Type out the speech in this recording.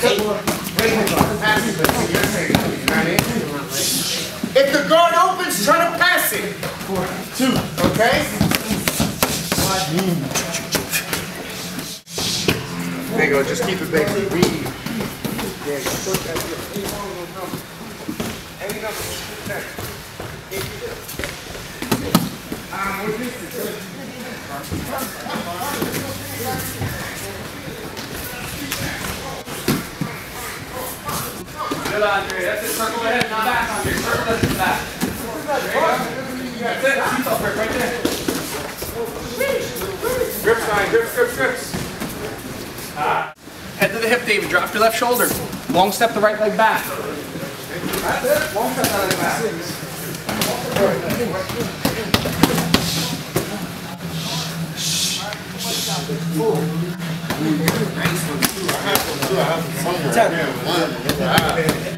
If the guard opens, try to pass it. Four, Two. Okay? There you go, just keep it big. There you go. Any number, shoot. Um, what's? Good, Andre. That's it. Circle ahead, not back, Andre. Circle it to the back. There you go. That's it. Seatbelt grip right there. Grip sign, grips, grips, grips. Ah. Head to the hip, David. Drop your left shoulder. Long step the right leg back. That's it. Long step the right leg back.